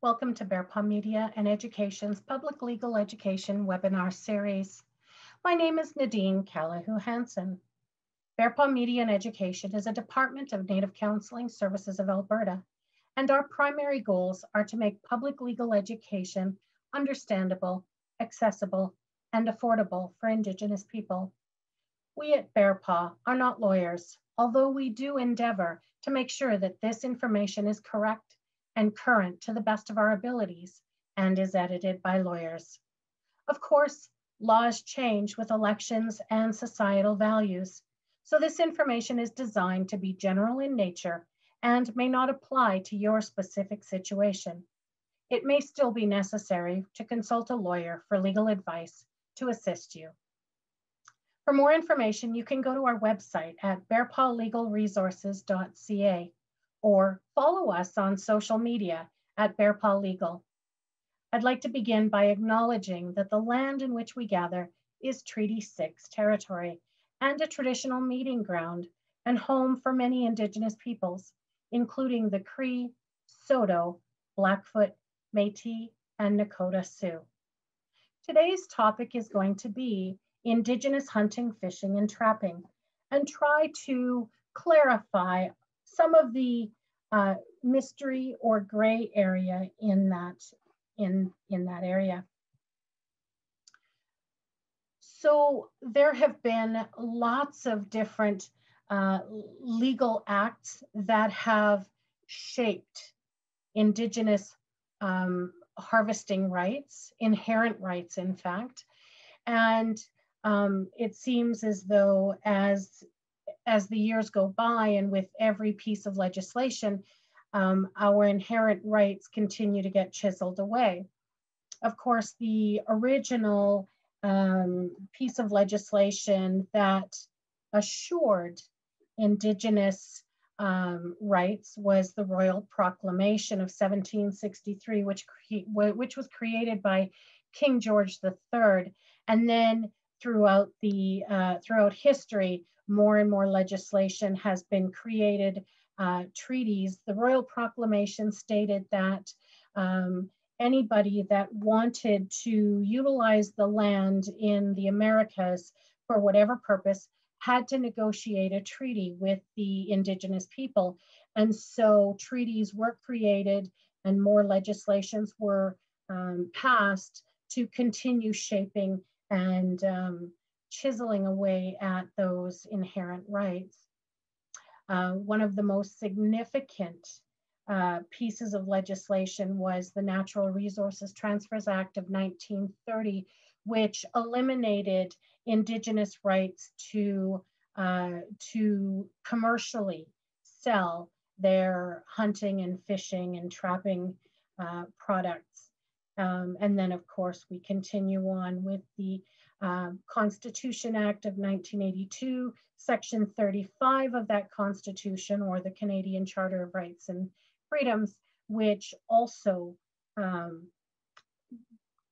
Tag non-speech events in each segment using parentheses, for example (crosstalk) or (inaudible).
Welcome to Bearpaw Media and Education's Public Legal Education webinar series. My name is Nadine Callahoo Hansen. Bearpaw Media and Education is a department of Native Counseling Services of Alberta, and our primary goals are to make public legal education understandable, accessible, and affordable for Indigenous people. We at Bearpaw are not lawyers, although we do endeavor to make sure that this information is correct and current to the best of our abilities and is edited by lawyers. Of course, laws change with elections and societal values. So this information is designed to be general in nature and may not apply to your specific situation. It may still be necessary to consult a lawyer for legal advice to assist you. For more information, you can go to our website at bearpawlegalresources.ca or follow us on social media at Bearpaw Legal. I'd like to begin by acknowledging that the land in which we gather is Treaty 6 territory and a traditional meeting ground and home for many Indigenous peoples, including the Cree, Saulteaux, Blackfoot, Métis, and Nakota Sioux. Today's topic is going to be Indigenous hunting, fishing, and trapping, and try to clarify some of the uh, mystery or gray area in that in in that area. So there have been lots of different uh, legal acts that have shaped Indigenous um, harvesting rights, inherent rights, in fact. And um, it seems as though as as the years go by and with every piece of legislation, um, our inherent rights continue to get chiseled away. Of course, the original um, piece of legislation that assured Indigenous um, rights was the Royal Proclamation of 1763, which, which was created by King George III. And then throughout the uh, throughout history, more and more legislation has been created, uh, treaties. The Royal Proclamation stated that um, anybody that wanted to utilize the land in the Americas for whatever purpose had to negotiate a treaty with the indigenous people. And so treaties were created and more legislations were um, passed to continue shaping and um, chiseling away at those inherent rights. Uh, one of the most significant uh, pieces of legislation was the Natural Resources Transfers Act of 1930, which eliminated Indigenous rights to, uh, to commercially sell their hunting and fishing and trapping uh, products. Um, and then, of course, we continue on with the um, Constitution Act of 1982, Section 35 of that Constitution, or the Canadian Charter of Rights and Freedoms, which also um,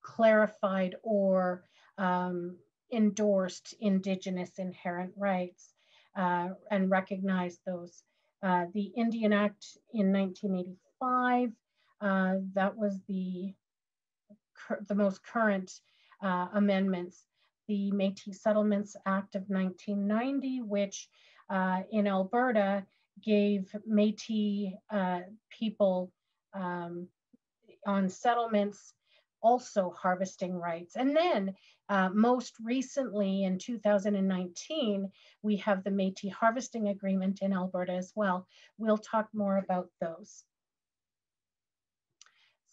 clarified or um, endorsed Indigenous inherent rights uh, and recognized those. Uh, the Indian Act in 1985, uh, that was the, the most current uh, amendments the Métis Settlements Act of 1990, which uh, in Alberta gave Métis uh, people um, on settlements also harvesting rights. And then uh, most recently in 2019, we have the Métis Harvesting Agreement in Alberta as well. We'll talk more about those.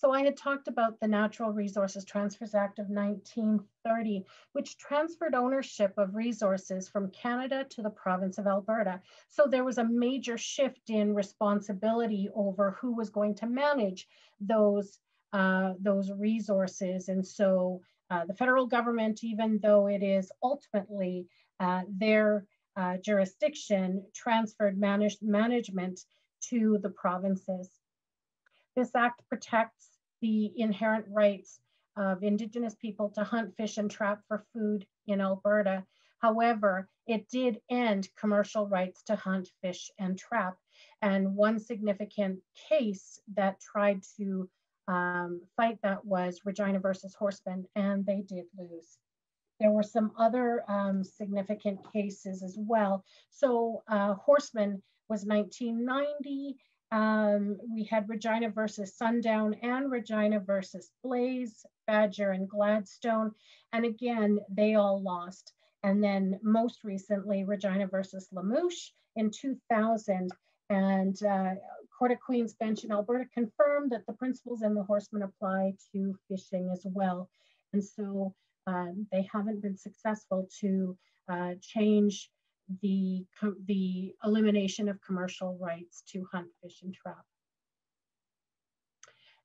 So I had talked about the Natural Resources Transfers Act of 1930, which transferred ownership of resources from Canada to the province of Alberta. So there was a major shift in responsibility over who was going to manage those, uh, those resources. And so uh, the federal government, even though it is ultimately uh, their uh, jurisdiction, transferred managed management to the provinces. This act protects the inherent rights of Indigenous people to hunt, fish, and trap for food in Alberta. However, it did end commercial rights to hunt, fish, and trap. And one significant case that tried to um, fight that was Regina versus Horseman, and they did lose. There were some other um, significant cases as well. So uh, Horseman was 1990. Um, we had Regina versus Sundown and Regina versus Blais, Badger and Gladstone. And again, they all lost. And then most recently, Regina versus Lamouche in 2000. And uh, Court of Queen's Bench in Alberta confirmed that the principles in the Horseman apply to fishing as well. And so um, they haven't been successful to uh, change the, the elimination of commercial rights to hunt, fish, and trap.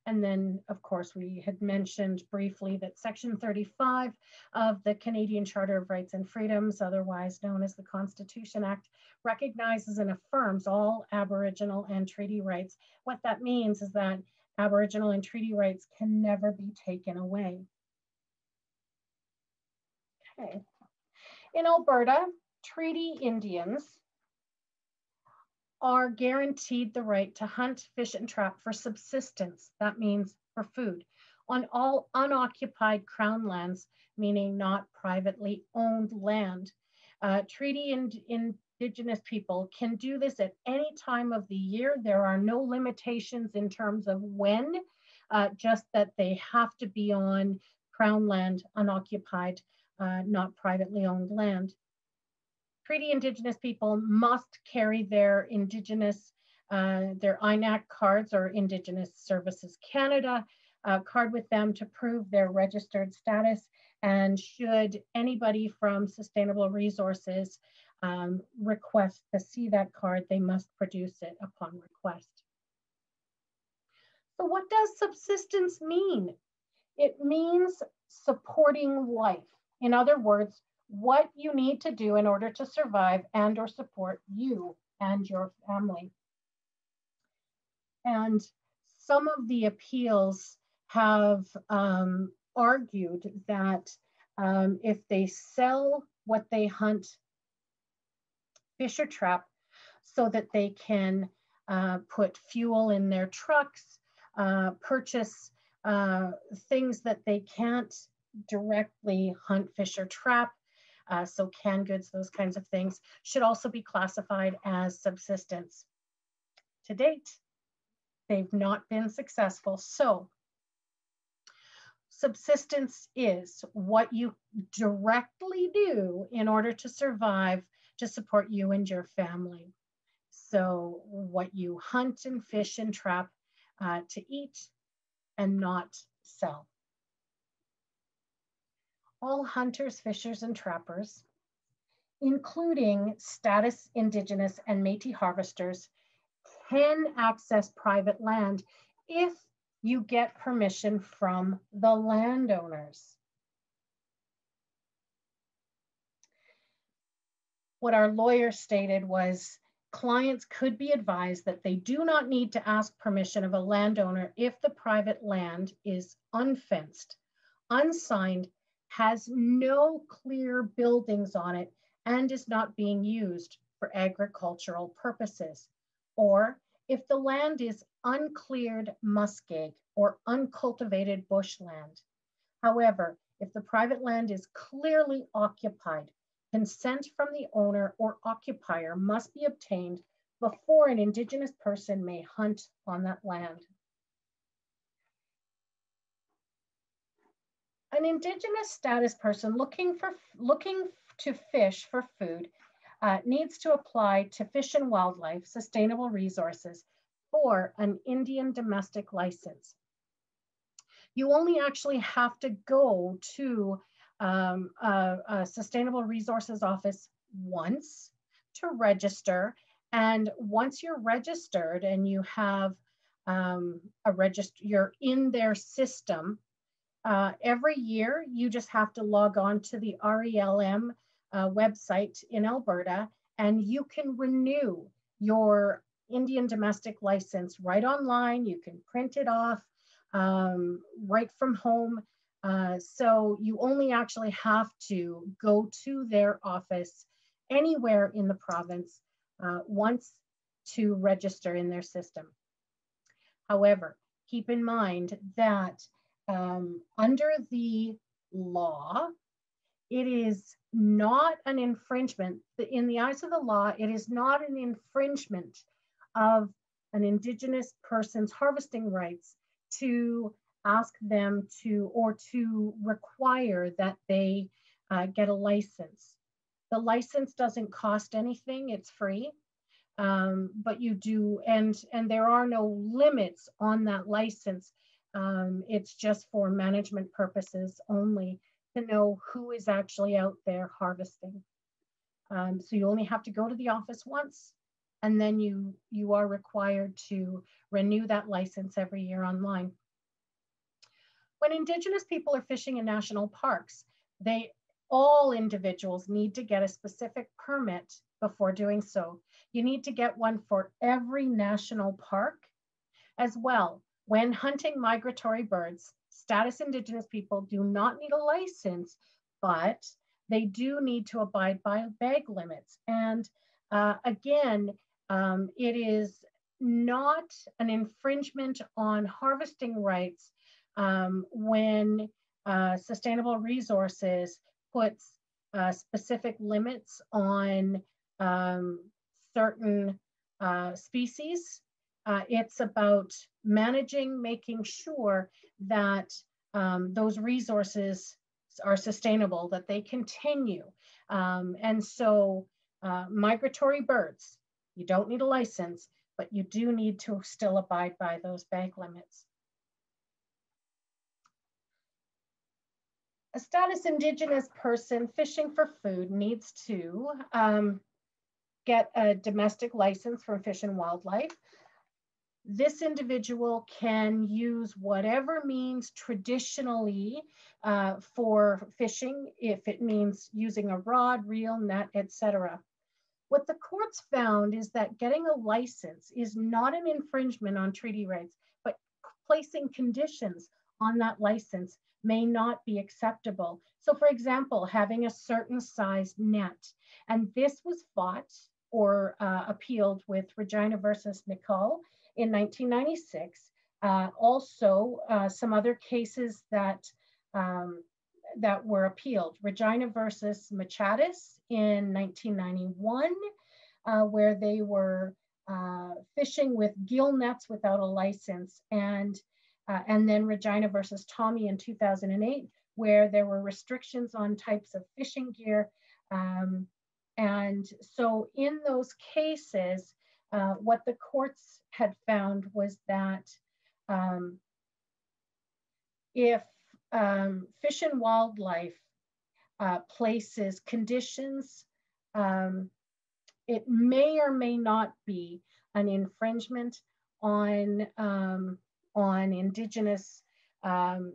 And then, of course, we had mentioned briefly that Section 35 of the Canadian Charter of Rights and Freedoms, otherwise known as the Constitution Act, recognizes and affirms all Aboriginal and treaty rights. What that means is that Aboriginal and treaty rights can never be taken away. Okay. In Alberta, treaty Indians are guaranteed the right to hunt, fish, and trap for subsistence. That means for food on all unoccupied crown lands, meaning not privately owned land. Uh, treaty in, Indigenous people can do this at any time of the year. There are no limitations in terms of when, uh, just that they have to be on crown land, unoccupied, uh, not privately owned land. Treaty Indigenous people must carry their Indigenous, uh, their INAC cards or Indigenous Services Canada uh, card with them to prove their registered status. And should anybody from Sustainable Resources um, request to see that card, they must produce it upon request. So what does subsistence mean? It means supporting life. In other words, what you need to do in order to survive and or support you and your family. And some of the appeals have um, argued that um, if they sell what they hunt, fish or trap, so that they can uh, put fuel in their trucks, uh, purchase uh, things that they can't directly hunt, fish, or trap, uh, so canned goods, those kinds of things, should also be classified as subsistence. To date, they've not been successful. So subsistence is what you directly do in order to survive to support you and your family. So what you hunt and fish and trap uh, to eat and not sell all hunters, fishers, and trappers, including status indigenous and Métis harvesters, can access private land if you get permission from the landowners. What our lawyer stated was clients could be advised that they do not need to ask permission of a landowner if the private land is unfenced, unsigned, has no clear buildings on it and is not being used for agricultural purposes. Or if the land is uncleared muskeg or uncultivated bushland. However, if the private land is clearly occupied, consent from the owner or occupier must be obtained before an Indigenous person may hunt on that land. An indigenous status person looking for looking to fish for food uh, needs to apply to Fish and Wildlife Sustainable Resources for an Indian domestic license. You only actually have to go to um, a, a Sustainable Resources office once to register. And once you're registered and you have um, a register, you're in their system, uh, every year, you just have to log on to the RELM uh, website in Alberta and you can renew your Indian domestic license right online. You can print it off um, right from home. Uh, so you only actually have to go to their office anywhere in the province uh, once to register in their system. However, keep in mind that um, under the law, it is not an infringement. In the eyes of the law, it is not an infringement of an Indigenous person's harvesting rights to ask them to or to require that they uh, get a license. The license doesn't cost anything, it's free. Um, but you do, and, and there are no limits on that license. Um, it's just for management purposes only to know who is actually out there harvesting. Um, so you only have to go to the office once and then you, you are required to renew that license every year online. When Indigenous people are fishing in national parks, they all individuals need to get a specific permit before doing so. You need to get one for every national park as well. When hunting migratory birds, status Indigenous people do not need a license, but they do need to abide by bag limits. And uh, again, um, it is not an infringement on harvesting rights um, when uh, sustainable resources puts uh, specific limits on um, certain uh, species. Uh, it's about managing, making sure that um, those resources are sustainable, that they continue. Um, and so uh, migratory birds, you don't need a license, but you do need to still abide by those bag limits. a status Indigenous person fishing for food needs to um, get a domestic license from Fish and Wildlife. This individual can use whatever means traditionally uh, for fishing, if it means using a rod, reel, net, etc. What the courts found is that getting a license is not an infringement on treaty rights, but placing conditions on that license may not be acceptable. So for example, having a certain size net, and this was fought or uh, appealed with Regina versus McCall in 1996. Uh, also, uh, some other cases that um, that were appealed. Regina versus Machatis in 1991, uh, where they were uh, fishing with gill nets without a license. And uh, and then Regina versus Tommy in 2008, where there were restrictions on types of fishing gear. Um, and so in those cases, uh, what the courts had found was that um, if um, Fish and Wildlife uh, places conditions, um, it may or may not be an infringement on um, on indigenous um,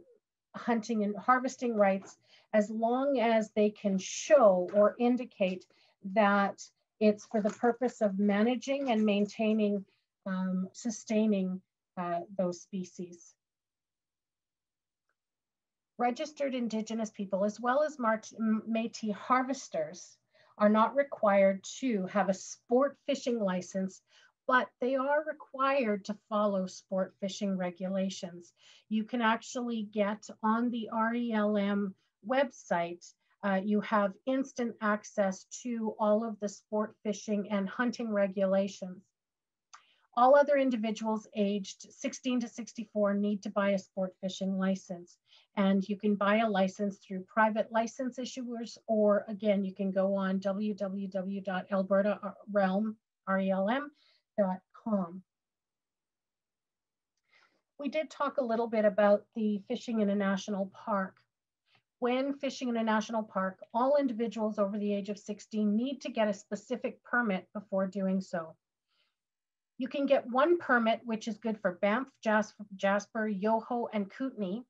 hunting and harvesting rights as long as they can show or indicate that it's for the purpose of managing and maintaining, um, sustaining uh, those species. Registered Indigenous people, as well as Métis harvesters, are not required to have a sport fishing license but they are required to follow sport fishing regulations. You can actually get on the RELM website, uh, you have instant access to all of the sport fishing and hunting regulations. All other individuals aged 16 to 64 need to buy a sport fishing license. And you can buy a license through private license issuers, or again, you can go on www.albertarelm.com. We did talk a little bit about the fishing in a national park. When fishing in a national park, all individuals over the age of 16 need to get a specific permit before doing so. You can get one permit, which is good for Banff, Jasper, Jasper Yoho, and Kootenay.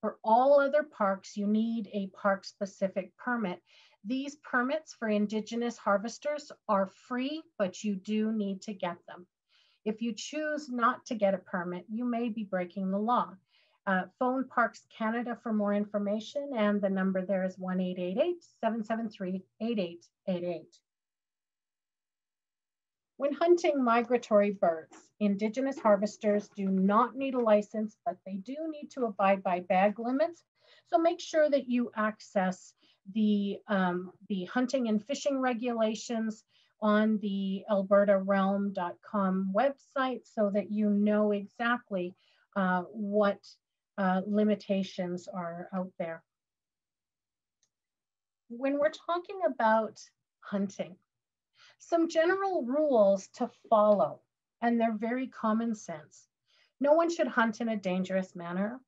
For all other parks, you need a park specific permit. These permits for Indigenous harvesters are free, but you do need to get them. If you choose not to get a permit, you may be breaking the law. Uh, phone Parks Canada for more information, and the number there is 1 773 8888. When hunting migratory birds, Indigenous harvesters do not need a license, but they do need to abide by bag limits. So make sure that you access the, um, the hunting and fishing regulations on the albertarelm.com website so that you know exactly uh, what uh, limitations are out there. When we're talking about hunting, some general rules to follow, and they're very common sense. No one should hunt in a dangerous manner.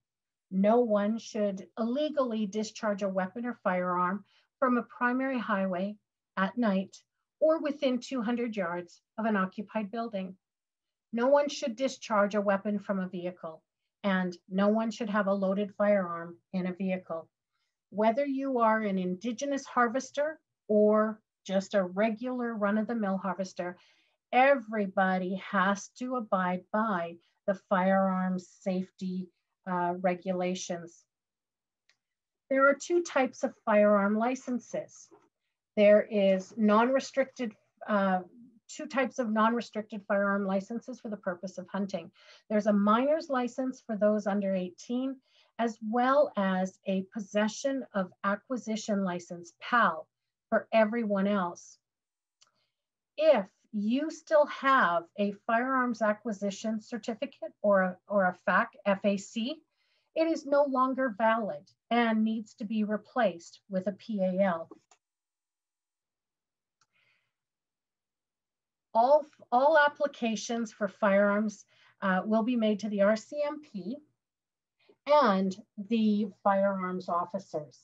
No one should illegally discharge a weapon or firearm from a primary highway at night or within 200 yards of an occupied building. No one should discharge a weapon from a vehicle, and no one should have a loaded firearm in a vehicle. Whether you are an Indigenous harvester or just a regular run of the mill harvester, everybody has to abide by the firearms safety uh, regulations. There are two types of firearm licenses. There is non-restricted, uh, two types of non-restricted firearm licenses for the purpose of hunting. There's a minor's license for those under 18, as well as a possession of acquisition license, PAL, for everyone else. If you still have a firearms acquisition certificate or a, or a FAC, FAC, it is no longer valid and needs to be replaced with a PAL. All, all applications for firearms uh, will be made to the RCMP and the firearms officers.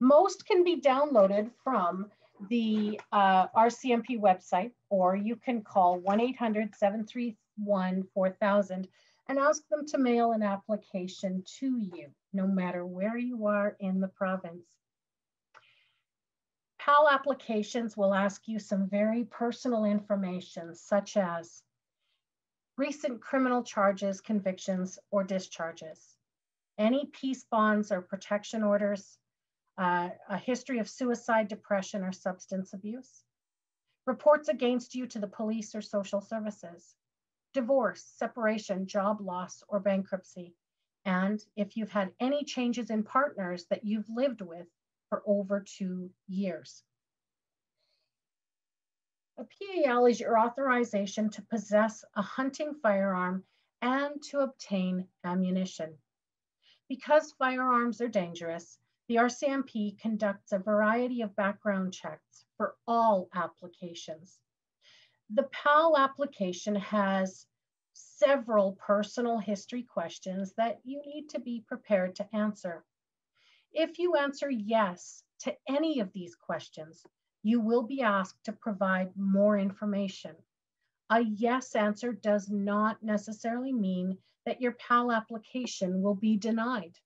Most can be downloaded from the uh, RCMP website, or you can call 1-800-731-4000 and ask them to mail an application to you, no matter where you are in the province. PAL applications will ask you some very personal information, such as recent criminal charges, convictions, or discharges, any peace bonds or protection orders, uh, a history of suicide, depression, or substance abuse, reports against you to the police or social services, divorce, separation, job loss, or bankruptcy, and if you've had any changes in partners that you've lived with for over two years. A PAL is your authorization to possess a hunting firearm and to obtain ammunition. Because firearms are dangerous, the RCMP conducts a variety of background checks for all applications. The PAL application has several personal history questions that you need to be prepared to answer. If you answer yes to any of these questions, you will be asked to provide more information. A yes answer does not necessarily mean that your PAL application will be denied.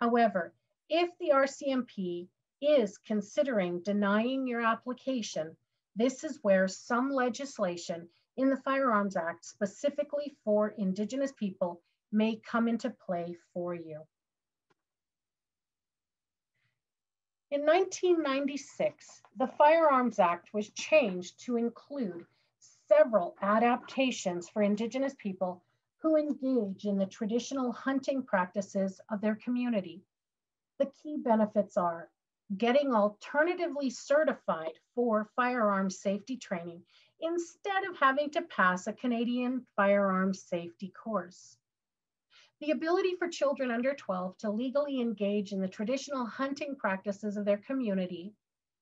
However, if the RCMP is considering denying your application, this is where some legislation in the Firearms Act specifically for Indigenous people may come into play for you. In 1996, the Firearms Act was changed to include several adaptations for Indigenous people who engage in the traditional hunting practices of their community the key benefits are getting alternatively certified for firearms safety training instead of having to pass a Canadian firearms safety course. The ability for children under 12 to legally engage in the traditional hunting practices of their community.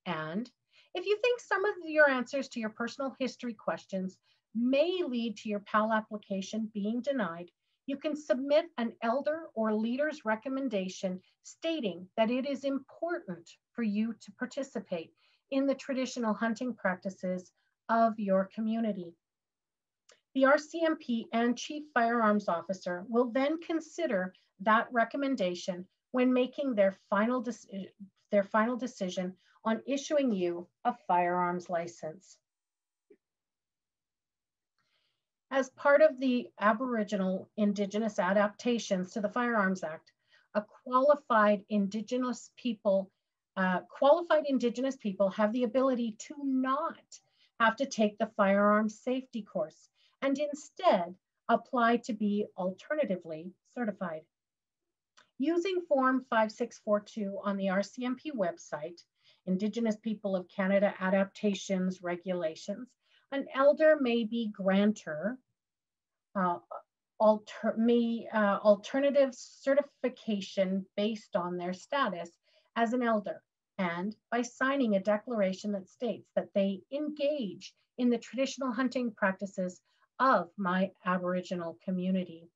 And if you think some of your answers to your personal history questions may lead to your PAL application being denied, you can submit an elder or leader's recommendation stating that it is important for you to participate in the traditional hunting practices of your community. The RCMP and Chief Firearms Officer will then consider that recommendation when making their final, their final decision on issuing you a firearms license. As part of the Aboriginal Indigenous adaptations to the Firearms Act, a qualified Indigenous people uh, qualified Indigenous people have the ability to not have to take the firearms safety course and instead apply to be alternatively certified. Using Form 5642 on the RCMP website, Indigenous People of Canada Adaptations Regulations, an elder may be grantor, uh, alter, may, uh, alternative certification based on their status as an elder and by signing a declaration that states that they engage in the traditional hunting practices of my Aboriginal community.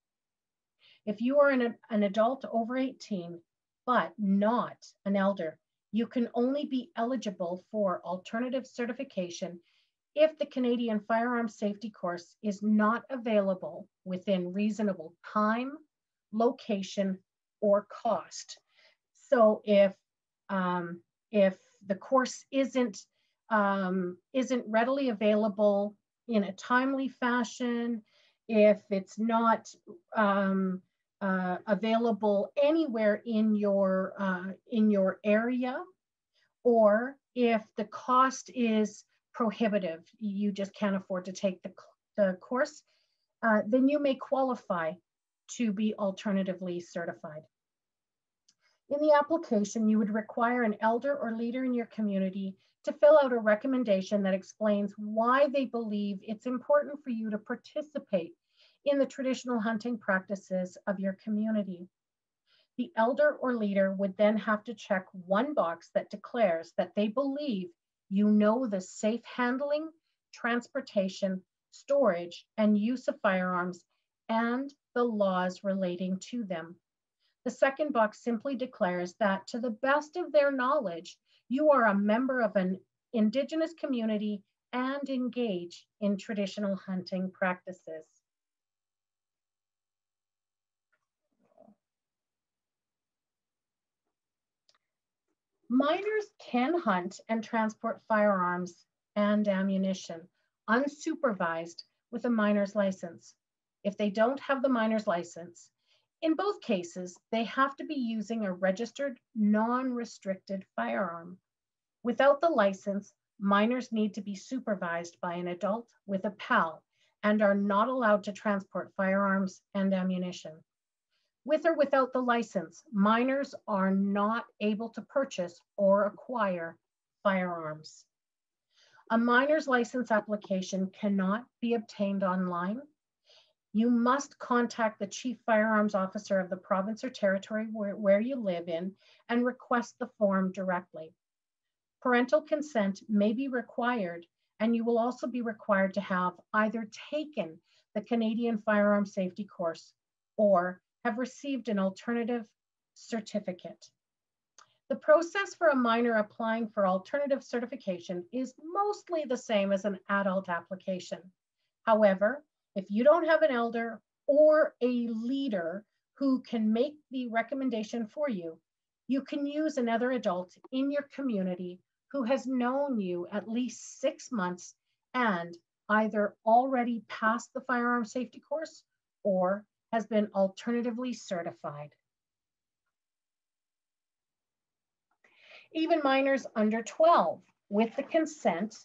If you are an, an adult over 18, but not an elder, you can only be eligible for alternative certification if the Canadian Firearm Safety Course is not available within reasonable time, location, or cost. So if um, if the course isn't um, isn't readily available in a timely fashion, if it's not um, uh, available anywhere in your uh, in your area, or if the cost is prohibitive, you just can't afford to take the, the course, uh, then you may qualify to be alternatively certified. In the application, you would require an elder or leader in your community to fill out a recommendation that explains why they believe it's important for you to participate in the traditional hunting practices of your community. The elder or leader would then have to check one box that declares that they believe you know the safe handling, transportation, storage, and use of firearms and the laws relating to them. The second box simply declares that to the best of their knowledge, you are a member of an Indigenous community and engage in traditional hunting practices. Minors can hunt and transport firearms and ammunition unsupervised with a minor's license. If they don't have the minor's license, in both cases, they have to be using a registered non-restricted firearm. Without the license, minors need to be supervised by an adult with a PAL and are not allowed to transport firearms and ammunition. With or without the license, minors are not able to purchase or acquire firearms. A minor's license application cannot be obtained online you must contact the chief firearms officer of the province or territory where, where you live in and request the form directly. Parental consent may be required, and you will also be required to have either taken the Canadian Firearm Safety course or have received an alternative certificate. The process for a minor applying for alternative certification is mostly the same as an adult application. However, if you don't have an elder or a leader who can make the recommendation for you, you can use another adult in your community who has known you at least six months and either already passed the firearm safety course or has been alternatively certified. Even minors under 12 with the consent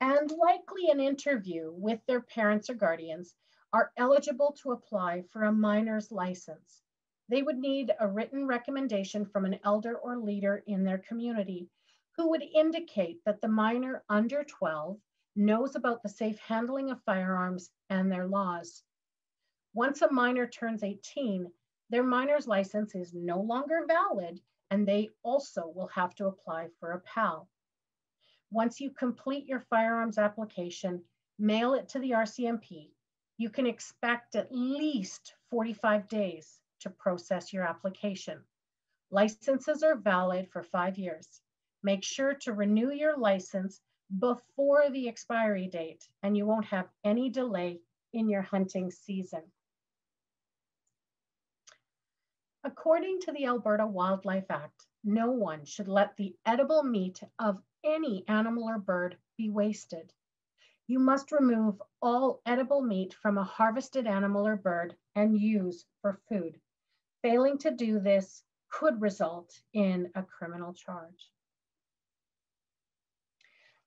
and likely an interview with their parents or guardians are eligible to apply for a minor's license. They would need a written recommendation from an elder or leader in their community who would indicate that the minor under 12 knows about the safe handling of firearms and their laws. Once a minor turns 18, their minor's license is no longer valid and they also will have to apply for a PAL. Once you complete your firearms application, mail it to the RCMP. You can expect at least 45 days to process your application. Licenses are valid for five years. Make sure to renew your license before the expiry date and you won't have any delay in your hunting season. According to the Alberta Wildlife Act, no one should let the edible meat of any animal or bird be wasted. You must remove all edible meat from a harvested animal or bird and use for food. Failing to do this could result in a criminal charge.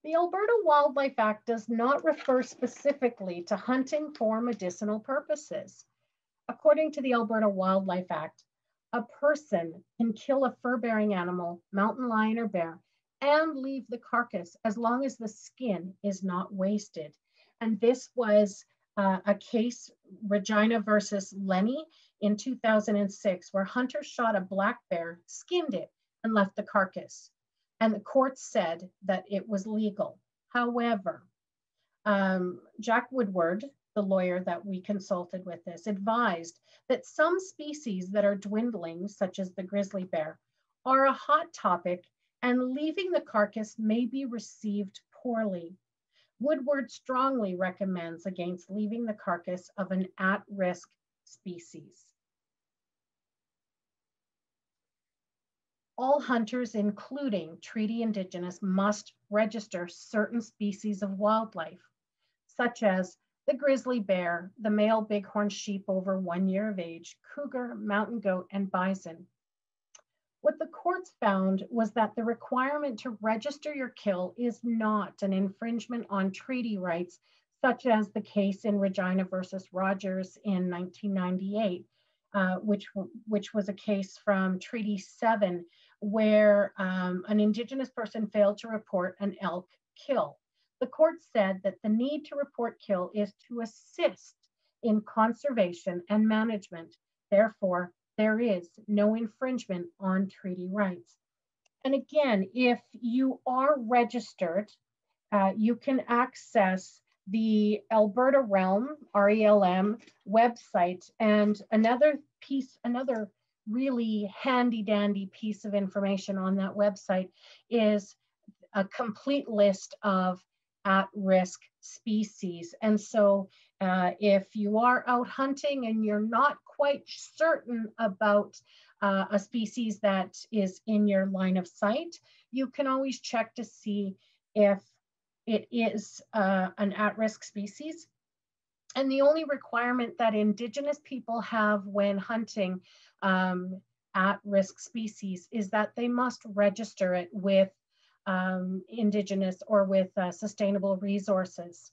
The Alberta Wildlife Act does not refer specifically to hunting for medicinal purposes. According to the Alberta Wildlife Act, a person can kill a fur-bearing animal, mountain lion or bear, and leave the carcass as long as the skin is not wasted. And this was uh, a case, Regina versus Lenny in 2006, where hunters shot a black bear, skinned it, and left the carcass and the court said that it was legal. However, um, Jack Woodward, the lawyer that we consulted with this, advised that some species that are dwindling, such as the grizzly bear, are a hot topic and leaving the carcass may be received poorly. Woodward strongly recommends against leaving the carcass of an at-risk species. all hunters, including treaty indigenous, must register certain species of wildlife, such as the grizzly bear, the male bighorn sheep over one year of age, cougar, mountain goat, and bison. What the courts found was that the requirement to register your kill is not an infringement on treaty rights, such as the case in Regina versus Rogers in 1998, uh, which, which was a case from Treaty 7 where um, an Indigenous person failed to report an elk kill. The court said that the need to report kill is to assist in conservation and management. Therefore, there is no infringement on treaty rights. And again, if you are registered, uh, you can access the Alberta Realm, RELM website. And another piece, another really handy dandy piece of information on that website is a complete list of at-risk species. And so uh, if you are out hunting and you're not quite certain about uh, a species that is in your line of sight, you can always check to see if it is uh, an at-risk species. And the only requirement that Indigenous people have when hunting um, at-risk species is that they must register it with um, Indigenous or with uh, sustainable resources.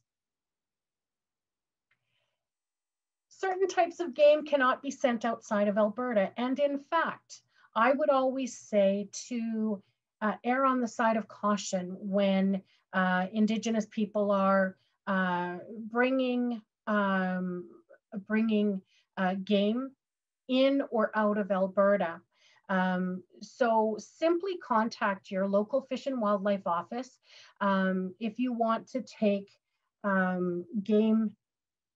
Certain types of game cannot be sent outside of Alberta. And in fact, I would always say to uh, err on the side of caution when uh, Indigenous people are uh, bringing, um, bringing uh, game in or out of Alberta. Um, so simply contact your local Fish and Wildlife Office um, if you want to take um, game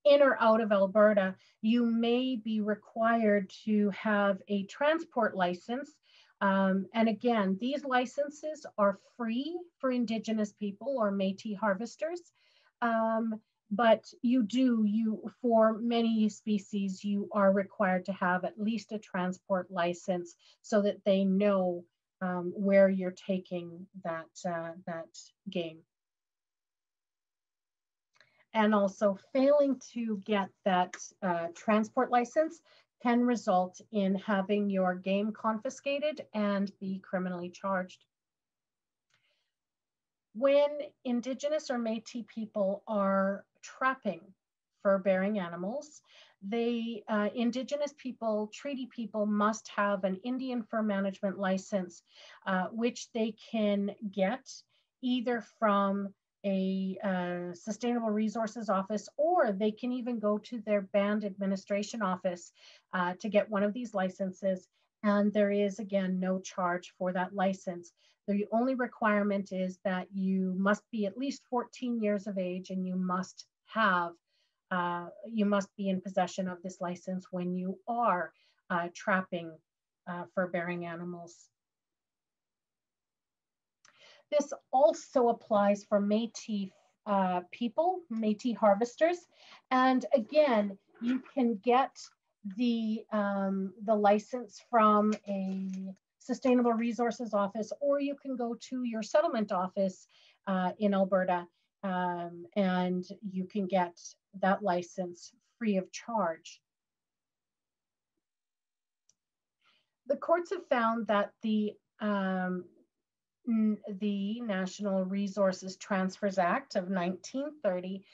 in or out of Alberta, you may be required to have a transport license. Um, and again, these licenses are free for Indigenous people or Métis harvesters. Um, but you do you for many species you are required to have at least a transport license so that they know um, where you're taking that uh, that game and also failing to get that uh, transport license can result in having your game confiscated and be criminally charged. When Indigenous or Métis people are trapping fur-bearing animals, the uh, Indigenous people, treaty people must have an Indian fur management license, uh, which they can get either from a uh, sustainable resources office or they can even go to their band administration office uh, to get one of these licenses and there is again no charge for that license the only requirement is that you must be at least 14 years of age and you must have, uh, you must be in possession of this license when you are uh, trapping uh, fur-bearing animals. This also applies for Métis uh, people, Métis harvesters. And again, you can get the, um, the license from a Sustainable Resources Office, or you can go to your settlement office uh, in Alberta um, and you can get that license free of charge. the courts have found that the um, the National Resources Transfers Act of 1930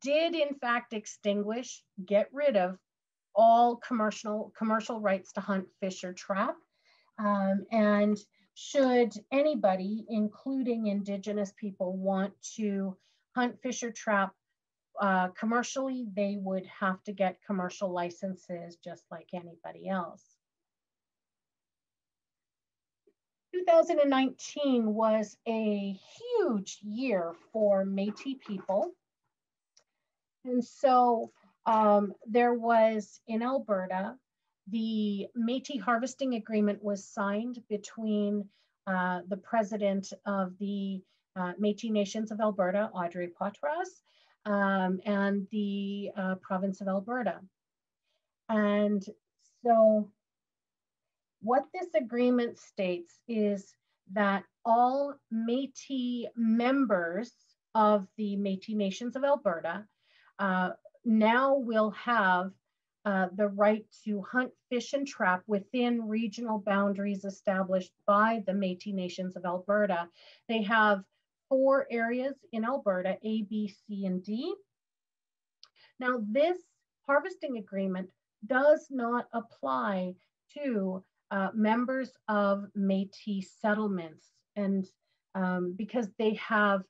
did in fact extinguish, get rid of all commercial commercial rights to hunt, fish, or trap. Um, and should anybody, including Indigenous people, want to hunt, fish, or trap uh, commercially, they would have to get commercial licenses just like anybody else. 2019 was a huge year for Métis people. And so um, there was in Alberta, the Métis harvesting agreement was signed between uh, the president of the uh, Métis Nations of Alberta, Audrey Poitras, um, and the uh, province of Alberta. And so what this agreement states is that all Métis members of the Métis Nations of Alberta uh, now will have uh, the right to hunt, fish, and trap within regional boundaries established by the Métis Nations of Alberta. They have four areas in Alberta, A, B, C, and D. Now, this harvesting agreement does not apply to uh, members of Métis settlements, and um, because they have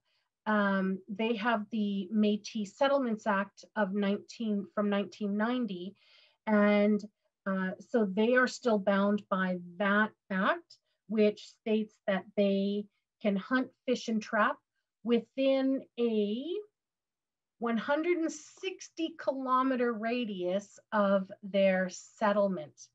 um, they have the Métis Settlements Act of 19 from 1990, and uh, so they are still bound by that act, which states that they can hunt, fish, and trap within a 160 kilometer radius of their settlement.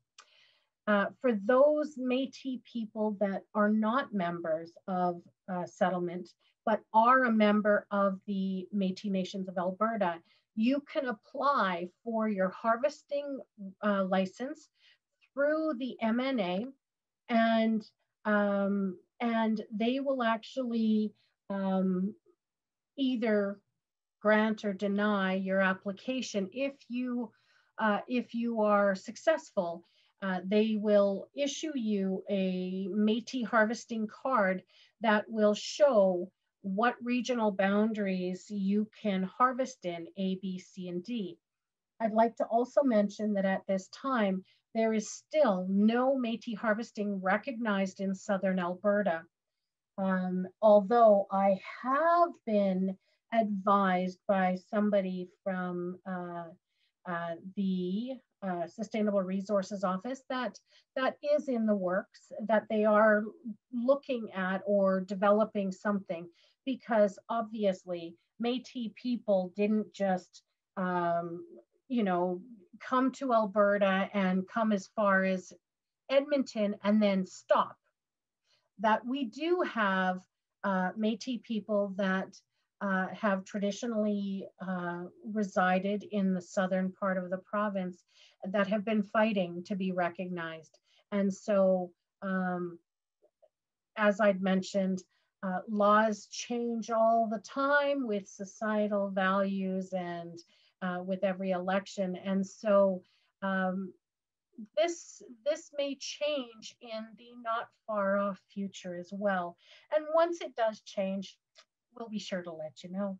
Uh, for those Métis people that are not members of uh, settlement, but are a member of the Métis Nations of Alberta, you can apply for your harvesting uh, license through the MNA and um, and they will actually um, either grant or deny your application if you uh, if you are successful uh, they will issue you a Métis harvesting card that will show what regional boundaries you can harvest in A, B, C, and D. I'd like to also mention that at this time, there is still no Métis harvesting recognized in Southern Alberta. Um, although I have been advised by somebody from uh, uh, the uh, Sustainable Resources Office that that is in the works, that they are looking at or developing something because obviously Métis people didn't just, um, you know, come to Alberta and come as far as Edmonton and then stop. That we do have uh, Métis people that uh, have traditionally uh, resided in the southern part of the province that have been fighting to be recognized. And so, um, as I'd mentioned, uh, laws change all the time with societal values and uh, with every election. And so um, this, this may change in the not far off future as well. And once it does change, we'll be sure to let you know.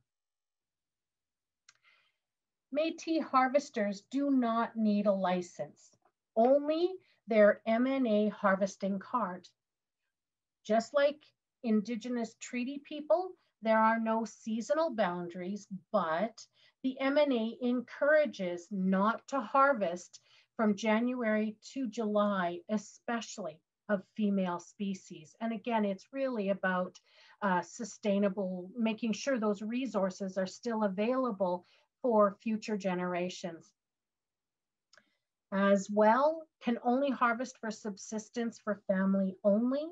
Métis harvesters do not need a license, only their MNA harvesting card. Just like Indigenous treaty people, there are no seasonal boundaries, but the MNA encourages not to harvest from January to July, especially of female species. And again, it's really about uh, sustainable, making sure those resources are still available for future generations. As well, can only harvest for subsistence for family only.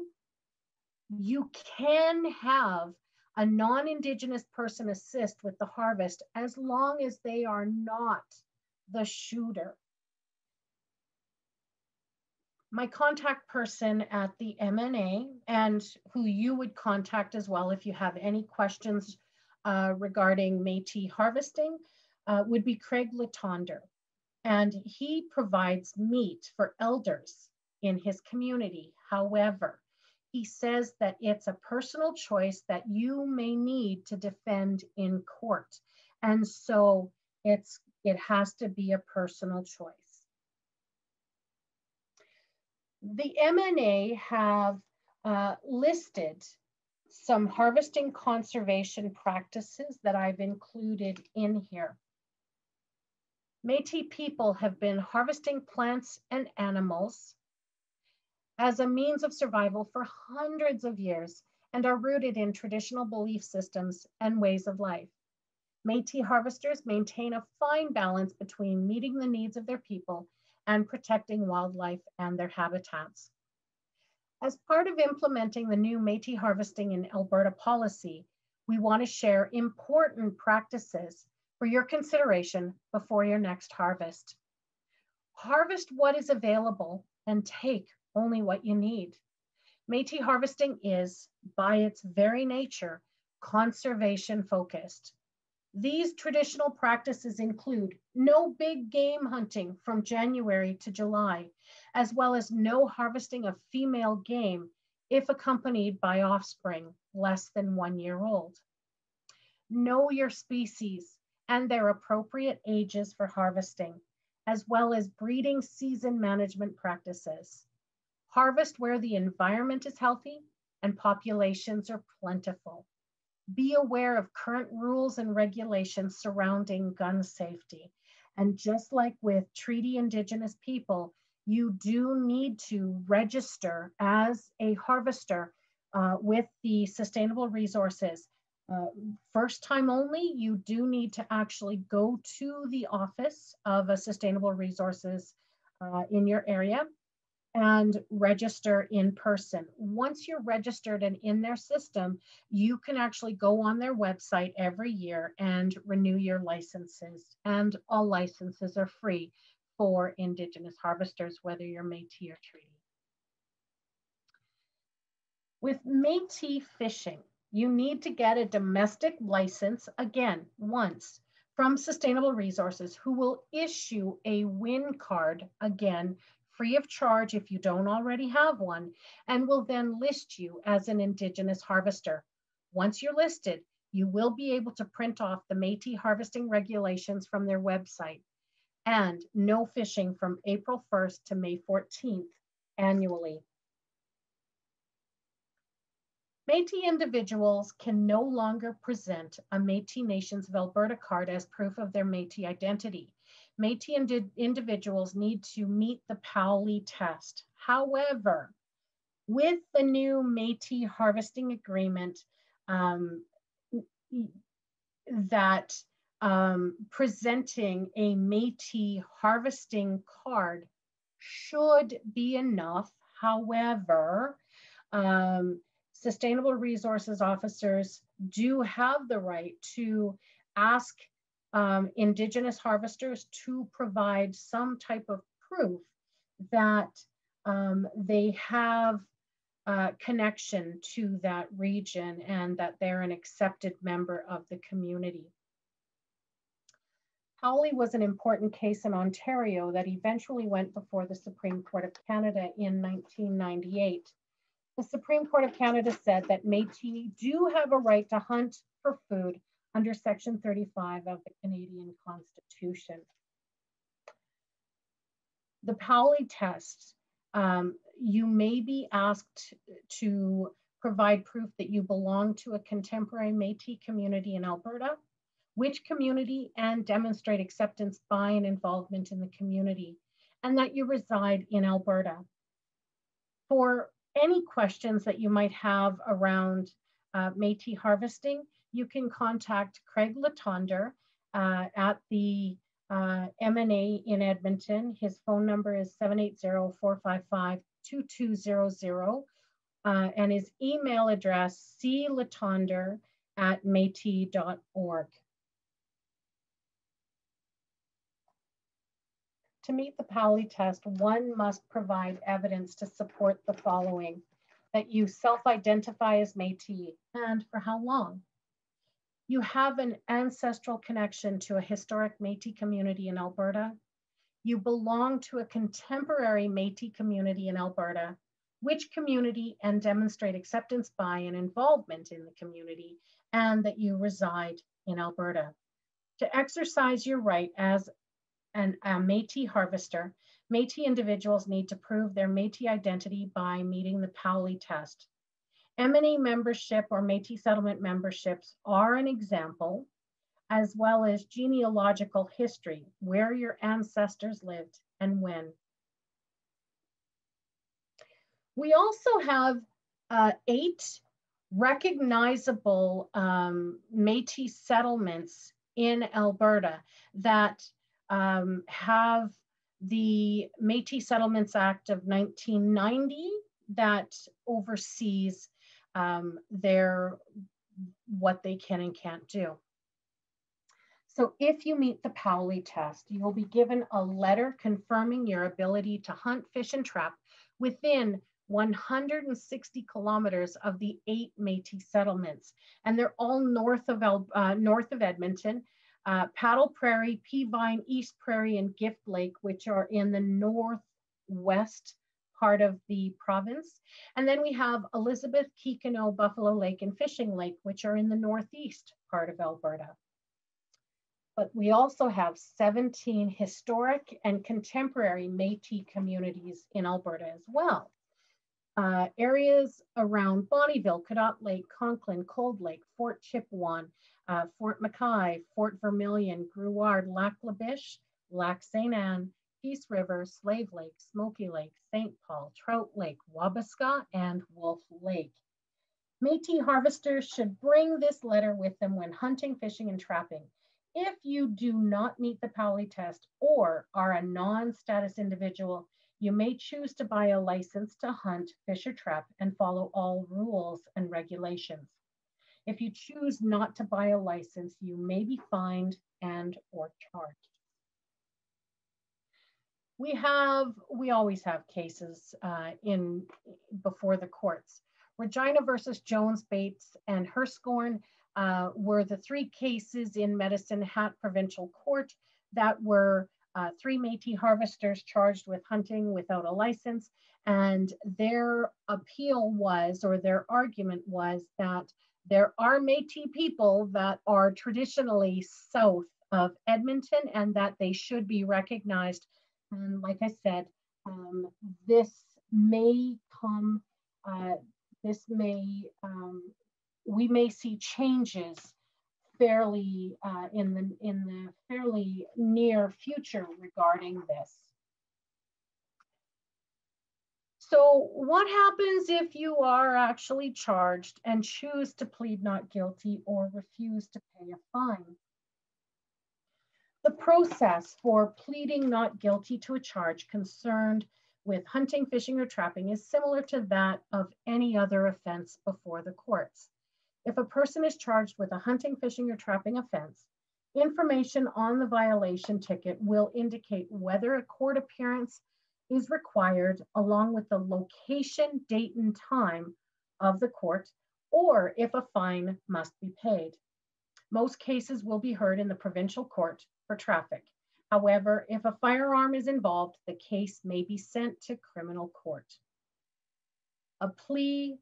You can have a non-Indigenous person assist with the harvest as long as they are not the shooter. My contact person at the MNA and who you would contact as well if you have any questions uh, regarding Métis harvesting uh, would be Craig Latonder. And he provides meat for elders in his community. However, he says that it's a personal choice that you may need to defend in court. And so it's it has to be a personal choice. The MNA have uh, listed some harvesting conservation practices that I've included in here. Métis people have been harvesting plants and animals as a means of survival for hundreds of years and are rooted in traditional belief systems and ways of life. Métis harvesters maintain a fine balance between meeting the needs of their people and protecting wildlife and their habitats. As part of implementing the new Métis harvesting in Alberta policy, we want to share important practices for your consideration before your next harvest. Harvest what is available and take only what you need. Métis harvesting is, by its very nature, conservation focused. These traditional practices include no big game hunting from January to July, as well as no harvesting of female game if accompanied by offspring less than one year old. Know your species and their appropriate ages for harvesting, as well as breeding season management practices. Harvest where the environment is healthy and populations are plentiful be aware of current rules and regulations surrounding gun safety. And just like with treaty Indigenous people, you do need to register as a harvester uh, with the sustainable resources. Uh, first time only, you do need to actually go to the office of a sustainable resources uh, in your area and register in person. Once you're registered and in their system, you can actually go on their website every year and renew your licenses. And all licenses are free for Indigenous harvesters, whether you're Métis or Treaty. With Métis fishing, you need to get a domestic license again once from Sustainable Resources, who will issue a WIN card again free of charge if you don't already have one, and will then list you as an Indigenous harvester. Once you're listed, you will be able to print off the Métis harvesting regulations from their website and no fishing from April 1st to May 14th annually. Métis individuals can no longer present a Métis Nations of Alberta card as proof of their Métis identity. Métis indi individuals need to meet the Powley test. However, with the new Métis harvesting agreement um, that um, presenting a Métis harvesting card should be enough. However, um, sustainable resources officers do have the right to ask um, indigenous harvesters to provide some type of proof that um, they have a connection to that region and that they're an accepted member of the community. Powley was an important case in Ontario that eventually went before the Supreme Court of Canada in 1998. The Supreme Court of Canada said that Métis do have a right to hunt for food under Section 35 of the Canadian Constitution. The Powley test, um, you may be asked to provide proof that you belong to a contemporary Métis community in Alberta, which community, and demonstrate acceptance by and involvement in the community, and that you reside in Alberta. For any questions that you might have around uh, Métis harvesting, you can contact Craig Latonder uh, at the uh, MNA in Edmonton. His phone number is 780-455-2200 uh, and his email address clatonder at métis.org. To meet the Powley test, one must provide evidence to support the following, that you self-identify as Métis and for how long you have an ancestral connection to a historic Métis community in Alberta. you belong to a contemporary Métis community in Alberta, which community and demonstrate acceptance by and involvement in the community, and that you reside in Alberta. To exercise your right as an, a Métis harvester, Métis individuals need to prove their Métis identity by meeting the Powley test. MNE membership or Métis settlement memberships are an example, as well as genealogical history, where your ancestors lived and when. We also have uh, eight recognizable um, Métis settlements in Alberta that um, have the Métis Settlements Act of 1990 that oversees um, their what they can and can't do. So if you meet the Powley test, you will be given a letter confirming your ability to hunt, fish, and trap within 160 kilometers of the eight Métis settlements, and they're all north of uh, north of Edmonton. Uh, Paddle Prairie, Peavine, East Prairie, and Gift Lake, which are in the northwest part of the province. And then we have Elizabeth, Kikino, Buffalo Lake, and Fishing Lake, which are in the northeast part of Alberta. But we also have 17 historic and contemporary Métis communities in Alberta as well. Uh, areas around Bonnyville, Cadotte Lake, Conklin, Cold Lake, Fort Chipewyan, uh, Fort McKay, Fort Vermilion, Grouard, Lac La Biche, Lac St. Anne, Peace River, Slave Lake, Smoky Lake, St. Paul, Trout Lake, Wabasca, and Wolf Lake. Métis harvesters should bring this letter with them when hunting, fishing, and trapping. If you do not meet the Powley test or are a non-status individual, you may choose to buy a license to hunt, fish, or trap and follow all rules and regulations. If you choose not to buy a license, you may be fined and or charged. We have, we always have cases uh, in before the courts. Regina versus Jones, Bates, and Hirsekorn uh, were the three cases in Medicine Hat Provincial Court that were uh, three Métis harvesters charged with hunting without a license. And their appeal was, or their argument was, that there are Métis people that are traditionally south of Edmonton and that they should be recognized. And like I said, um, this may come, uh, this may, um, we may see changes fairly uh, in the in the fairly near future regarding this. So what happens if you are actually charged and choose to plead not guilty or refuse to pay a fine? The process for pleading not guilty to a charge concerned with hunting, fishing, or trapping is similar to that of any other offense before the courts. If a person is charged with a hunting, fishing, or trapping offense, information on the violation ticket will indicate whether a court appearance is required along with the location, date, and time of the court, or if a fine must be paid. Most cases will be heard in the provincial court for traffic. However, if a firearm is involved, the case may be sent to criminal court. A plea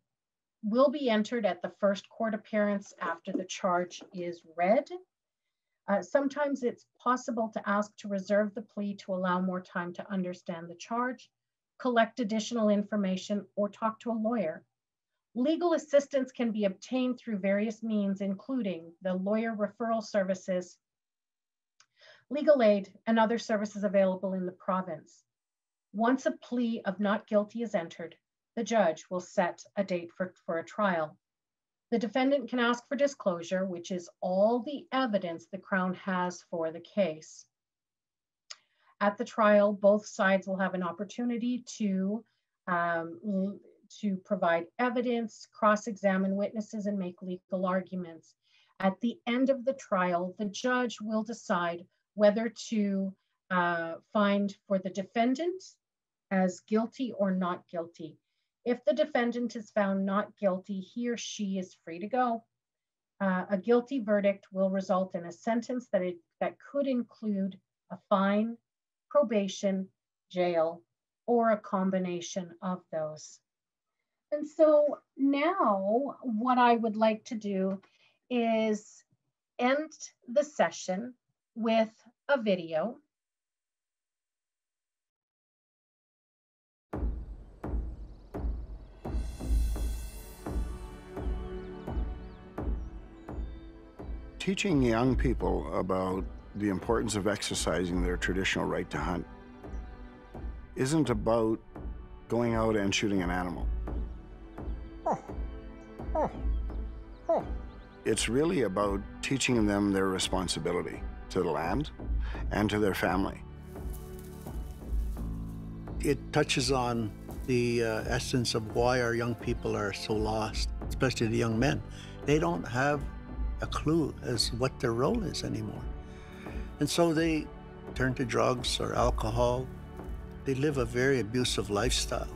will be entered at the first court appearance after the charge is read. Uh, sometimes it's possible to ask to reserve the plea to allow more time to understand the charge, collect additional information, or talk to a lawyer. Legal assistance can be obtained through various means, including the lawyer referral services, legal aid, and other services available in the province. Once a plea of not guilty is entered, the judge will set a date for, for a trial. The defendant can ask for disclosure, which is all the evidence the Crown has for the case. At the trial, both sides will have an opportunity to, um, to provide evidence, cross-examine witnesses, and make legal arguments. At the end of the trial, the judge will decide whether to uh, find for the defendant as guilty or not guilty. If the defendant is found not guilty, he or she is free to go. Uh, a guilty verdict will result in a sentence that, it, that could include a fine, probation, jail, or a combination of those. And so now what I would like to do is end the session with a video. Teaching young people about the importance of exercising their traditional right to hunt isn't about going out and shooting an animal. It's really about teaching them their responsibility to the land and to their family. It touches on the uh, essence of why our young people are so lost, especially the young men. They don't have a clue as what their role is anymore. And so they turn to drugs or alcohol. They live a very abusive lifestyle.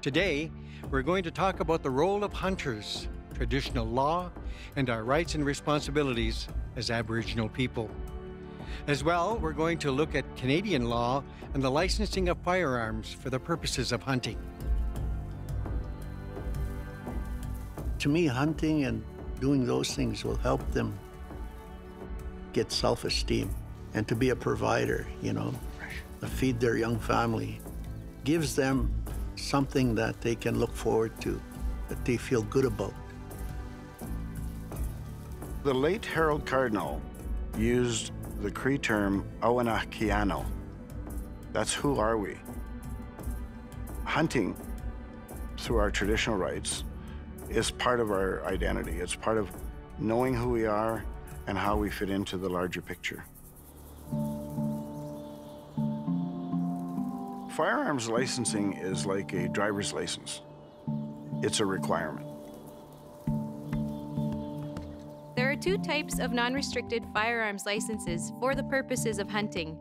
Today, we're going to talk about the role of hunters, traditional law, and our rights and responsibilities as Aboriginal people. As well, we're going to look at Canadian law and the licensing of firearms for the purposes of hunting. To me, hunting and doing those things will help them get self-esteem and to be a provider, you know, to feed their young family, gives them something that they can look forward to, that they feel good about. The late Harold Cardinal used the Cree term Awanakiano. That's who are we? Hunting through our traditional rights is part of our identity. It's part of knowing who we are and how we fit into the larger picture. Firearms licensing is like a driver's license. It's a requirement. There are two types of non-restricted firearms licenses for the purposes of hunting.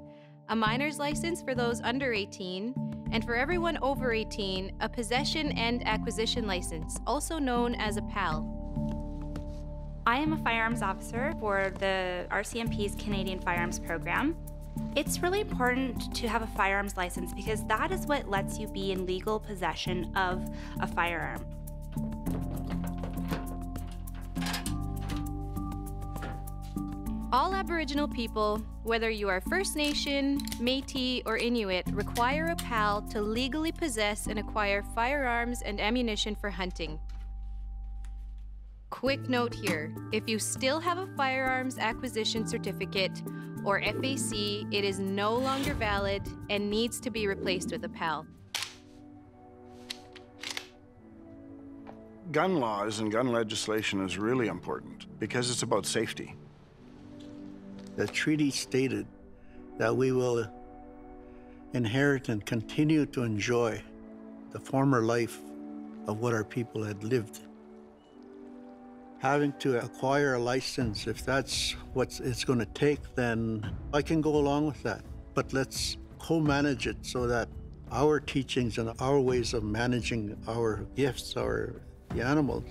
A minor's license for those under 18, and for everyone over 18, a possession and acquisition license, also known as a PAL. I am a firearms officer for the RCMP's Canadian Firearms Program. It's really important to have a firearms license because that is what lets you be in legal possession of a firearm. All Aboriginal people, whether you are First Nation, Métis, or Inuit, require a PAL to legally possess and acquire firearms and ammunition for hunting. Quick note here, if you still have a firearms acquisition certificate or FAC, it is no longer valid and needs to be replaced with a PAL. Gun laws and gun legislation is really important because it's about safety. The treaty stated that we will inherit and continue to enjoy the former life of what our people had lived. Having to acquire a license, if that's what it's going to take, then I can go along with that. But let's co-manage it so that our teachings and our ways of managing our gifts, our the animals,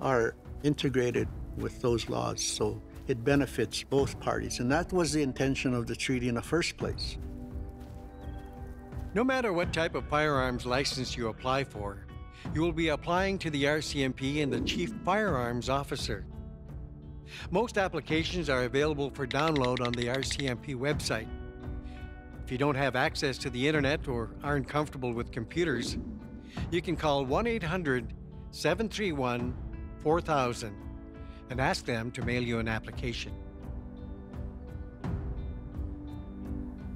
are integrated with those laws. So it benefits both parties. And that was the intention of the treaty in the first place. No matter what type of firearms license you apply for, you will be applying to the RCMP and the Chief Firearms Officer. Most applications are available for download on the RCMP website. If you don't have access to the internet or aren't comfortable with computers, you can call 1 800 731 4000 and ask them to mail you an application.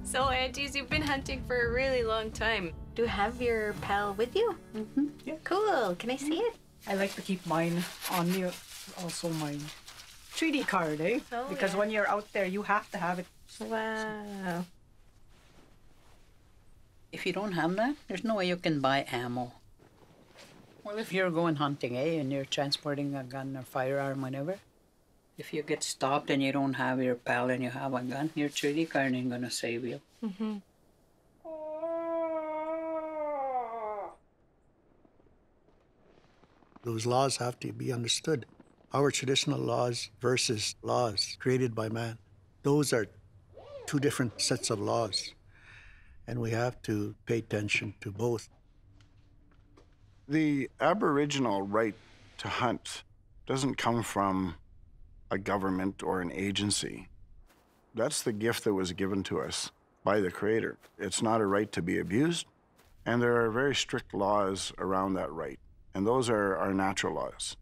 So, aunties, you've been hunting for a really long time. Do you have your PAL with you? Mm-hmm. Yeah. Cool. Can I see it? I like to keep mine on me, also my treaty card, eh? Oh, because yeah. when you're out there, you have to have it. Wow. If you don't have that, there's no way you can buy ammo. Well, if you're going hunting, eh, and you're transporting a gun or firearm, whatever, if you get stopped and you don't have your pal and you have a gun, your treaty card ain't gonna save you. Mm-hmm. Those laws have to be understood. Our traditional laws versus laws created by man. Those are two different sets of laws, and we have to pay attention to both. The Aboriginal right to hunt doesn't come from a government or an agency. That's the gift that was given to us by the Creator. It's not a right to be abused, and there are very strict laws around that right, and those are our natural laws.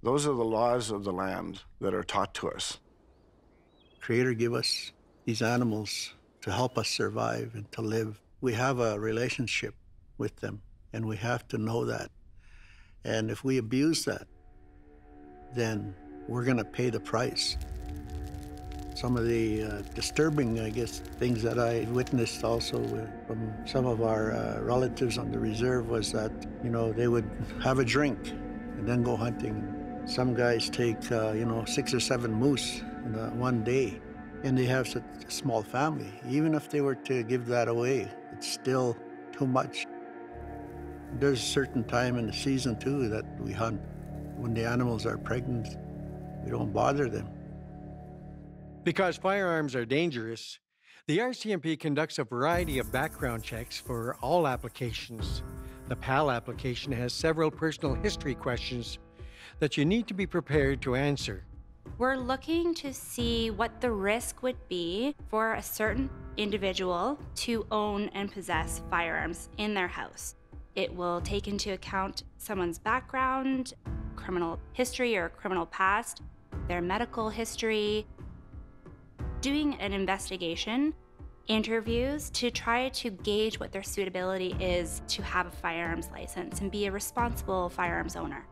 Those are the laws of the land that are taught to us. Creator give us these animals to help us survive and to live. We have a relationship with them, and we have to know that. And if we abuse that, then we're going to pay the price. Some of the uh, disturbing, I guess, things that I witnessed also from some of our uh, relatives on the reserve was that, you know, they would have a drink and then go hunting. Some guys take, uh, you know, six or seven moose in one day, and they have such a small family. Even if they were to give that away, it's still too much. There's a certain time in the season, too, that we hunt. When the animals are pregnant, we don't bother them. Because firearms are dangerous, the RCMP conducts a variety of background checks for all applications. The PAL application has several personal history questions that you need to be prepared to answer. We're looking to see what the risk would be for a certain individual to own and possess firearms in their house. It will take into account someone's background, criminal history or criminal past, their medical history, doing an investigation, interviews to try to gauge what their suitability is to have a firearms license and be a responsible firearms owner.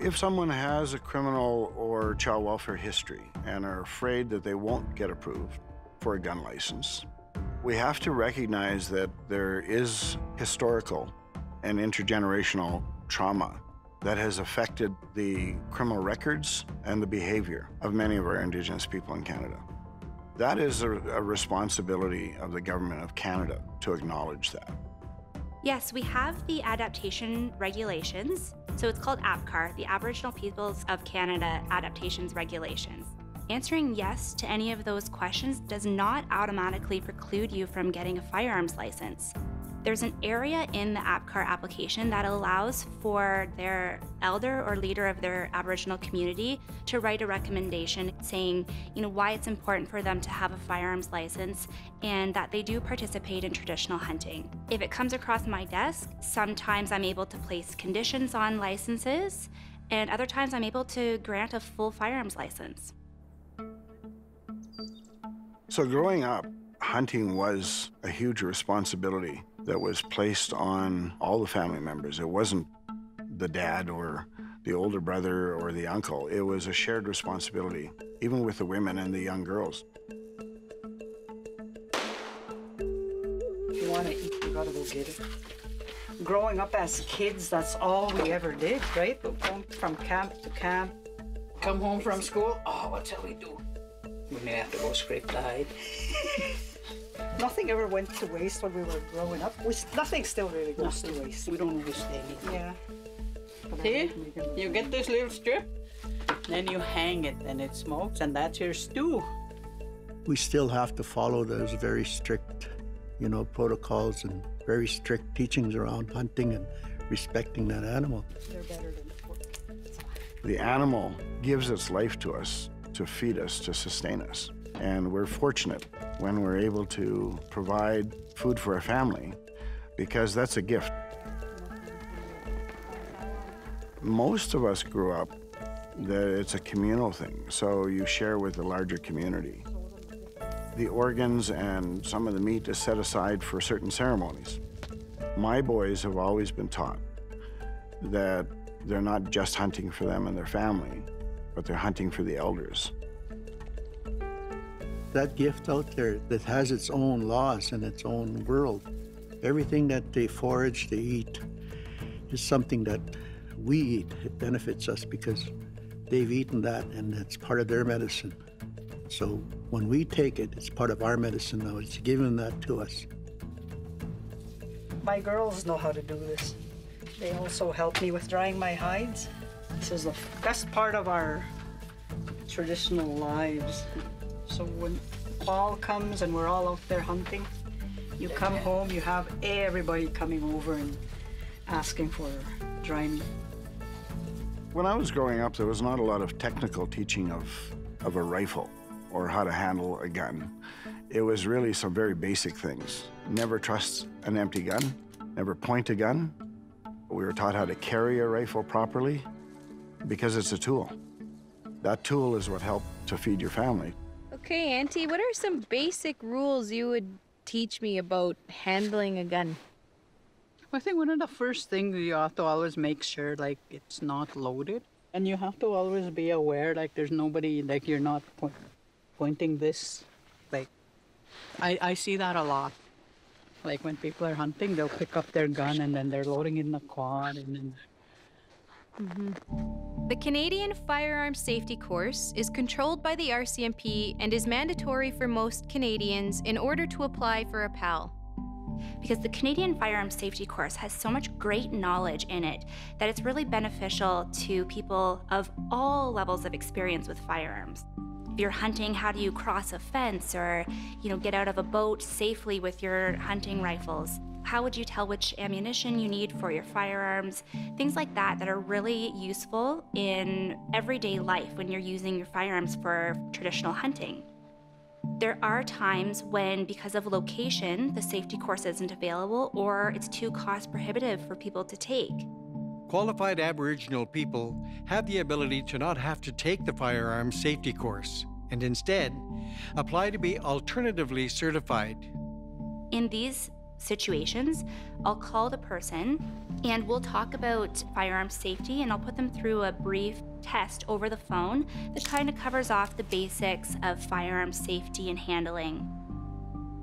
If someone has a criminal or child welfare history and are afraid that they won't get approved for a gun license, we have to recognize that there is historical and intergenerational trauma that has affected the criminal records and the behavior of many of our Indigenous people in Canada. That is a, a responsibility of the Government of Canada to acknowledge that. Yes, we have the adaptation regulations. So it's called APCAR, the Aboriginal Peoples of Canada Adaptations Regulations. Answering yes to any of those questions does not automatically preclude you from getting a firearms license. There's an area in the APCAR application that allows for their elder or leader of their Aboriginal community to write a recommendation saying, you know, why it's important for them to have a firearms license and that they do participate in traditional hunting. If it comes across my desk, sometimes I'm able to place conditions on licenses and other times I'm able to grant a full firearms license. So growing up, hunting was a huge responsibility that was placed on all the family members. It wasn't the dad or the older brother or the uncle. It was a shared responsibility, even with the women and the young girls. If you want to eat, you gotta go get it. Growing up as kids, that's all we ever did, right? From camp to camp. Come home from school, oh, what shall we do? When may have to go scrape the hide. (laughs) Nothing ever went to waste when we were growing up. We, nothing still really goes to waste. We don't waste anything. Yeah. See? You get this little strip, then you hang it and it smokes, and that's your stew. We still have to follow those very strict, you know, protocols and very strict teachings around hunting and respecting that animal. They're better than The animal gives its life to us to feed us, to sustain us. And we're fortunate when we're able to provide food for our family because that's a gift. Most of us grew up that it's a communal thing, so you share with the larger community. The organs and some of the meat is set aside for certain ceremonies. My boys have always been taught that they're not just hunting for them and their family, but they're hunting for the elders that gift out there that has its own laws and its own world. Everything that they forage, they eat, is something that we eat. It benefits us because they've eaten that and it's part of their medicine. So when we take it, it's part of our medicine now. It's given that to us. My girls know how to do this. They also help me with drying my hides. This is the best part of our traditional lives. So when fall comes and we're all out there hunting, you come home, you have everybody coming over and asking for dry meat. When I was growing up, there was not a lot of technical teaching of, of a rifle or how to handle a gun. It was really some very basic things. Never trust an empty gun, never point a gun. We were taught how to carry a rifle properly because it's a tool. That tool is what helped to feed your family. Okay, Auntie, what are some basic rules you would teach me about handling a gun? I think one of the first things you have to always make sure like it's not loaded. And you have to always be aware like there's nobody like you're not po- pointing this like I, I see that a lot. Like when people are hunting, they'll pick up their gun and then they're loading it in the quad and then Mm-hmm. The Canadian Firearms Safety Course is controlled by the RCMP and is mandatory for most Canadians in order to apply for a PAL. because the Canadian Firearms Safety Course has so much great knowledge in it that it's really beneficial to people of all levels of experience with firearms. If you're hunting, how do you cross a fence or, you know, get out of a boat safely with your hunting rifles? How would you tell which ammunition you need for your firearms? Things like that that are really useful in everyday life when you're using your firearms for traditional hunting. There are times when, because of location, the safety course isn't available or it's too cost prohibitive for people to take. Qualified Aboriginal people have the ability to not have to take the firearms safety course and instead apply to be alternatively certified. In these situations, I'll call the person and we'll talk about firearm safety and I'll put them through a brief test over the phone that kind of covers off the basics of firearm safety and handling.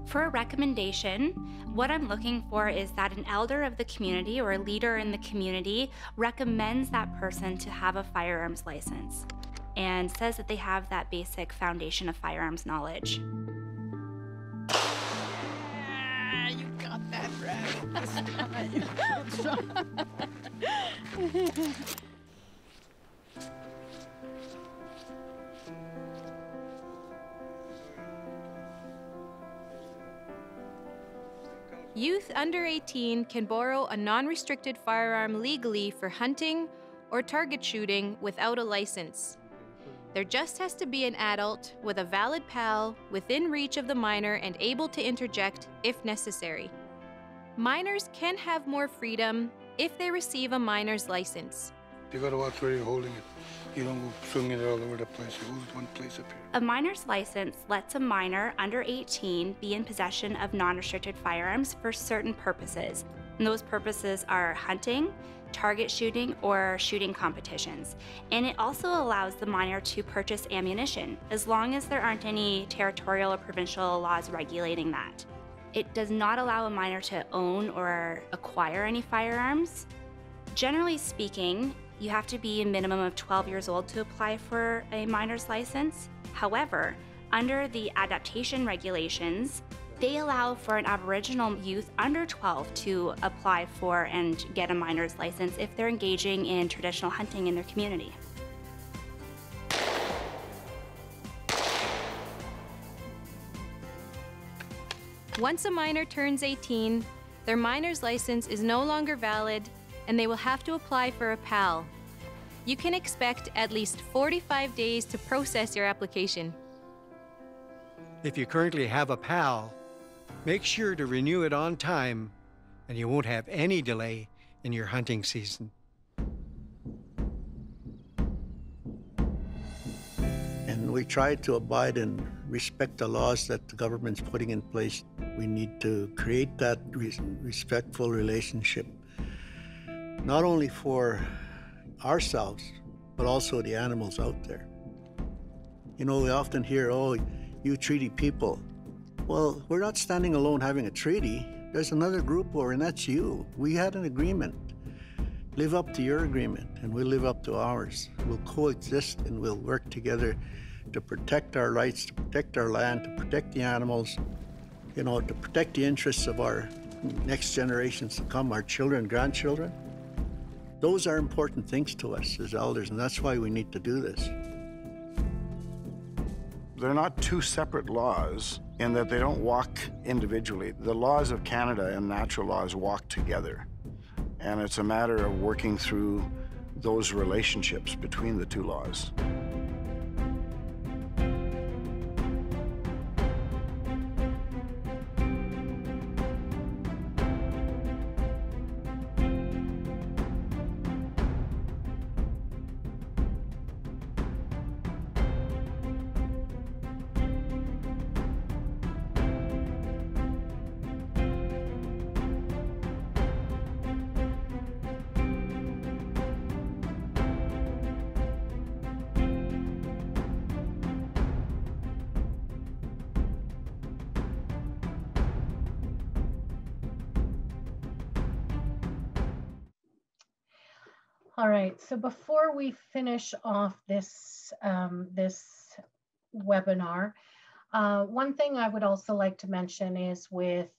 For a recommendation, what I'm looking for is that an elder of the community or a leader in the community recommends that person to have a firearms license and says that they have that basic foundation of firearms knowledge. (laughs) Youth under 18 can borrow a non restricted firearm legally for hunting or target shooting without a license. There just has to be an adult with a valid PAL within reach of the minor and able to interject if necessary. Minors can have more freedom if they receive a minor's license. You gotta watch where you're holding it. You don't go swinging it all over the place. You hold one place up here. A minor's license lets a minor under 18 be in possession of non restricted firearms for certain purposes. And those purposes are hunting, target shooting, or shooting competitions. And it also allows the minor to purchase ammunition, as long as there aren't any territorial or provincial laws regulating that. It does not allow a minor to own or acquire any firearms. Generally speaking, you have to be a minimum of 12 years old to apply for a minor's license. However, under the adaptation regulations, they allow for an Aboriginal youth under 12 to apply for and get a minor's license if they're engaging in traditional hunting in their community. Once a minor turns 18, their minor's license is no longer valid and they will have to apply for a PAL. You can expect at least 45 days to process your application. If you currently have a PAL, make sure to renew it on time and you won't have any delay in your hunting season. And we try to abide and respect the laws that the government's putting in place. We need to create that res- respectful relationship, not only for ourselves, but also the animals out there. You know, we often hear, oh, you treaty people. Well, we're not standing alone having a treaty. There's another group over, and that's you. We had an agreement. Live up to your agreement, and we'll live up to ours. We'll coexist and we'll work together to protect our rights, to protect our land, to protect the animals, you know, to protect the interests of our next generations to come, our children, grandchildren. Those are important things to us as elders, and that's why we need to do this. They're not two separate laws in that they don't walk individually. The laws of Canada and natural laws walk together. And it's a matter of working through those relationships between the two laws. So before we finish off this, um, this webinar, uh, one thing I would also like to mention is with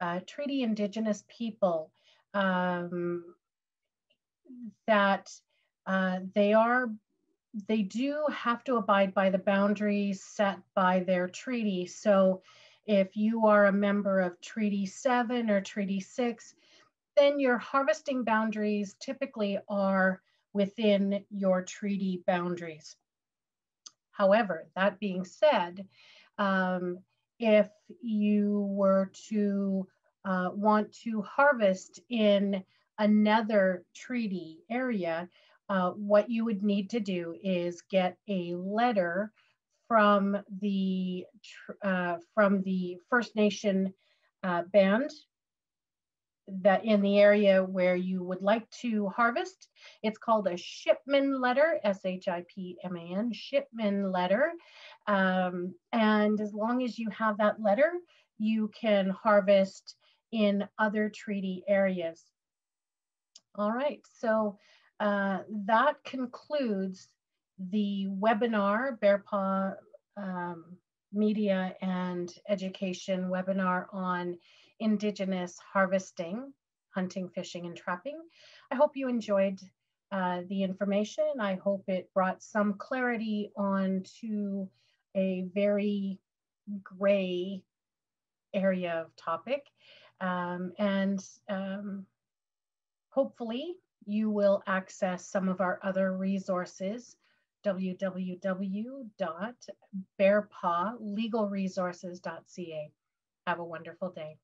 uh, Treaty Indigenous people, um, that uh, they are, they do have to abide by the boundaries set by their treaty. So if you are a member of Treaty 7 or Treaty 6, then your harvesting boundaries typically are within your treaty boundaries. However, that being said, um, if you were to uh, want to harvest in another treaty area, uh, what you would need to do is get a letter from the uh, from the First Nation uh, band that in the area where you would like to harvest. It's called a shipman letter, S-H-I-P-M-A-N, shipman letter. Um, and as long as you have that letter, you can harvest in other treaty areas. All right, so uh, that concludes the webinar, Bear Paw um, Media and Education webinar on Indigenous harvesting, hunting, fishing, and trapping. I hope you enjoyed uh, the information. I hope it brought some clarity onto a very gray area of topic. Um, and um, hopefully you will access some of our other resources www.bearpawlegalresources.ca. Have a wonderful day.